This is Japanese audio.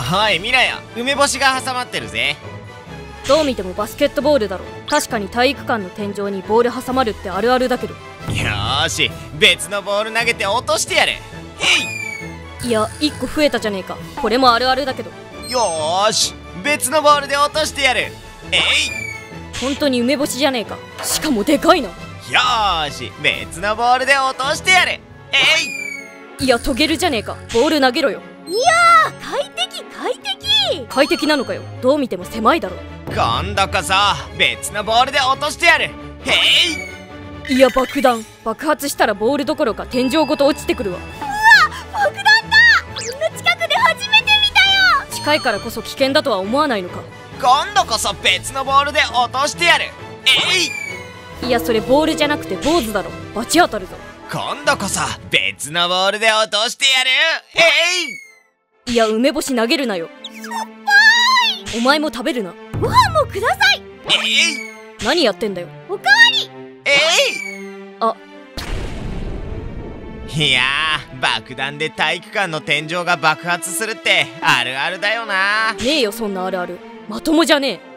おい見ろよ梅干しが挟まってるぜ。どう見てもバスケットボールだろ確かに体育館の天井にボール挟まるってあるあるだけど。よーし別のボール投げて落としてやるへい。や1個増えたじゃねえか。これもあるあるだけど。いよーし別のボールで落としてやる。えい。本当に梅干しじゃねえか。しかもでかいな。よーし別のボールで落としてやるえいやトゲるじゃねえか。ボール投げろよ快適なのかよ。どう見ても狭いだろい今度こそ別のボールで落としてやる。へいいや爆弾。爆発したらボールどころか天井ごと落ちてくるわ。爆弾だ！こんな近くで初めて見たよ！近いからこそ危険だとは思わないのか。今度こそ別のボールで落としてやる。えいいやそれボールじゃなくて坊主だろ。罰当たるぞ。今度こそ別のボールで落としてやる。えいいや梅干し投げるなよお前も食べるな。わあもうください。えい何やってんだよ。おかわり。えあ。いいやー爆弾で体育館の天井が爆発するってあるあるだよな。ねえよそんなあるある。まともじゃねえ